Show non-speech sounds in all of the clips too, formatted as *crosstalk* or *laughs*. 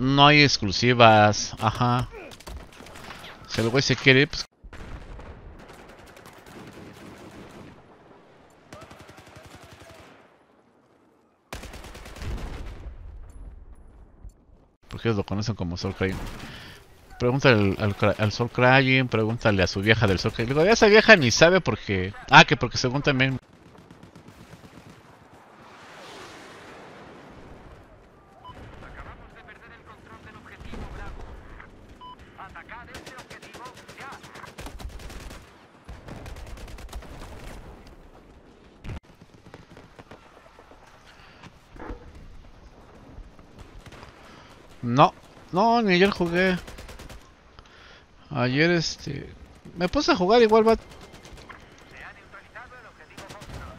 No hay exclusivas. Ajá. Si el güey se quiere, pues... Porque ellos lo conocen como Soul Crying. Pregúntale al, al, Soul Crying, pregúntale a su vieja del Soul Crying. Digo, esa vieja ni sabe porque... Ah, que porque según también... Acabamos de perder el control del objetivo Bravo. Atacad este objetivo ya. No, no, ni ayer jugué. Ayer este... Me puse a jugar igual, va... Se ha neutralizado el objetivo Foxtrot.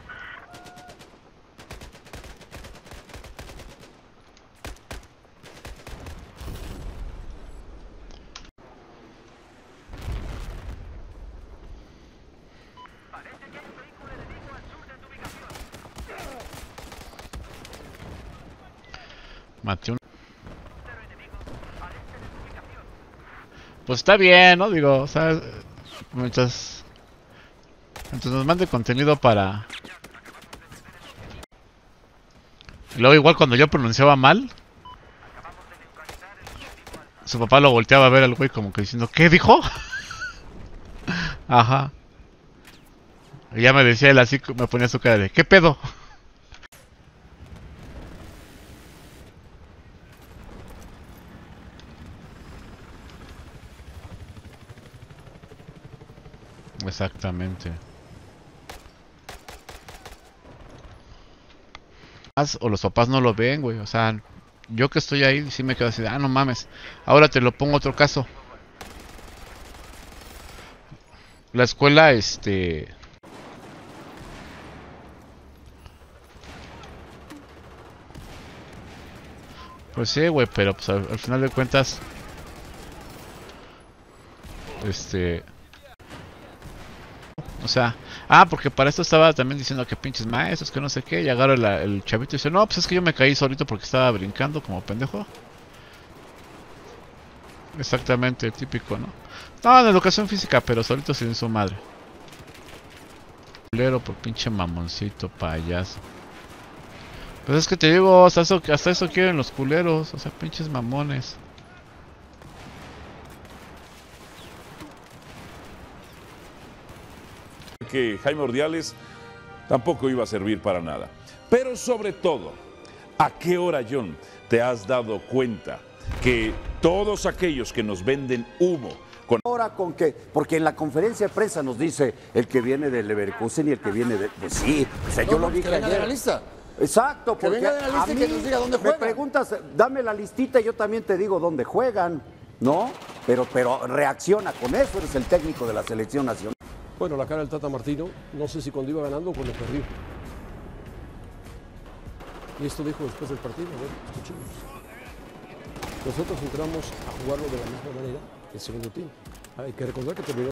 Parece que hay un vehículo enemigo al sur de tu ubicación. Maté un... Cero enemigo al este de tu ubicación. Pues está bien, ¿no? Digo, o sea... Mientras... Mientras nos mande contenido para... Y luego igual cuando yo pronunciaba mal... Su papá lo volteaba a ver al güey como que diciendo, ¿qué dijo? *laughs* Ajá. Y ya me decía él así, me ponía su cara de, ¿qué pedo? Exactamente. O los papás no lo ven, güey. O sea, yo que estoy ahí sí me quedo así de, ah, no mames. Ahora te lo pongo otro caso. La escuela, este... Pues sí, güey, pero pues al final de cuentas... Este... O sea, ah, porque para esto estaba también diciendo que pinches maestros, que no sé qué, y agarra el chavito y dice, no, pues es que yo me caí solito porque estaba brincando como pendejo. Exactamente, típico, ¿no? No, en educación física, pero solito sin su madre. Culero por pinche mamoncito, payaso. Pues es que te digo, hasta eso quieren los culeros, o sea, pinches mamones. Que Jaime Ordiales tampoco iba a servir para nada. Pero sobre todo, ¿a qué hora, John, te has dado cuenta que todos aquellos que nos venden humo con Ahora con que, porque en la conferencia de prensa nos dice el que viene del Leverkusen y el que viene de. Pues sí, o sea, yo No, lo pues dije que venga de ayer. la lista. Exacto, Que porque venga de la lista a y que nos diga dónde Me juegan. preguntas, dame la listita y yo también te digo dónde juegan, ¿no? Pero, pero reacciona con eso, eres el técnico de la selección nacional. Bueno, la cara del Tata Martino, no sé si cuando iba ganando o cuando perdió. Y esto dijo después del partido, a ver, escuchemos. Nosotros entramos a jugarlo de la misma manera que el segundo tiempo. Hay que recordar que terminó